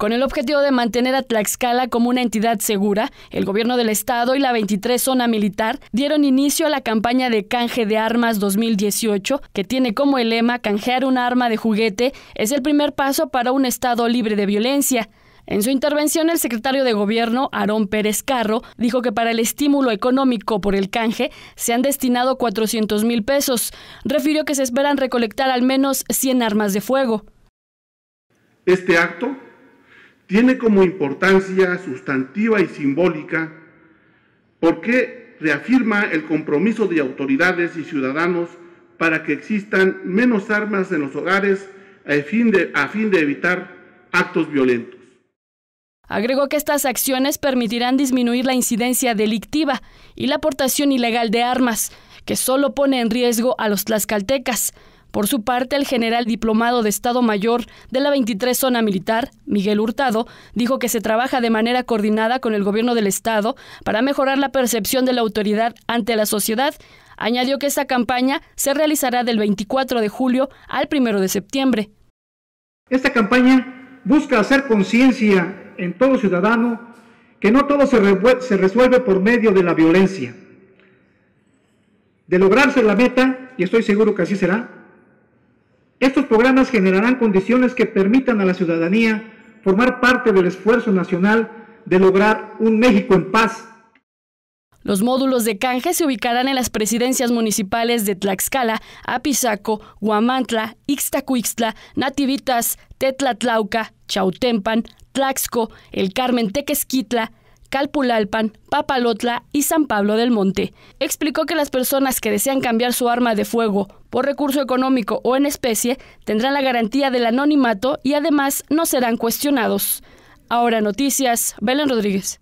Con el objetivo de mantener a Tlaxcala como una entidad segura, el gobierno del estado y la 23 zona militar dieron inicio a la campaña de canje de armas 2018, que tiene como lema canjear un arma de juguete es el primer paso para un estado libre de violencia. En su intervención, el secretario de Gobierno, Aarón Pérez Carro, dijo que para el estímulo económico por el canje se han destinado 400 mil pesos. Refirió que se esperan recolectar al menos 100 armas de fuego. Este acto tiene como importancia sustantiva y simbólica porque reafirma el compromiso de autoridades y ciudadanos para que existan menos armas en los hogares a fin de, evitar actos violentos. Agregó que estas acciones permitirán disminuir la incidencia delictiva y la aportación ilegal de armas, que solo pone en riesgo a los tlaxcaltecas, por su parte, el general diplomado de Estado Mayor de la 23 Zona Militar, Miguel Hurtado, dijo que se trabaja de manera coordinada con el gobierno del Estado para mejorar la percepción de la autoridad ante la sociedad. Añadió que esta campaña se realizará del 24 de julio al 1 de septiembre. Esta campaña busca hacer conciencia en todo ciudadano que no todo se, resuelve por medio de la violencia. De lograrse la meta, y estoy seguro que así será, estos programas generarán condiciones que permitan a la ciudadanía formar parte del esfuerzo nacional de lograr un México en paz. Los módulos de canje se ubicarán en las presidencias municipales de Tlaxcala, Apizaco, Huamantla, Ixtacuixtla, Nativitas, Tetlatlauca, Chautempan, Tlaxco, El Carmen Tequesquitla, Calpulalpan, Papalotla y San Pablo del Monte. Explicó que las personas que desean cambiar su arma de fuego por recurso económico o en especie tendrán la garantía del anonimato y además no serán cuestionados. Ahora noticias, Belén Rodríguez.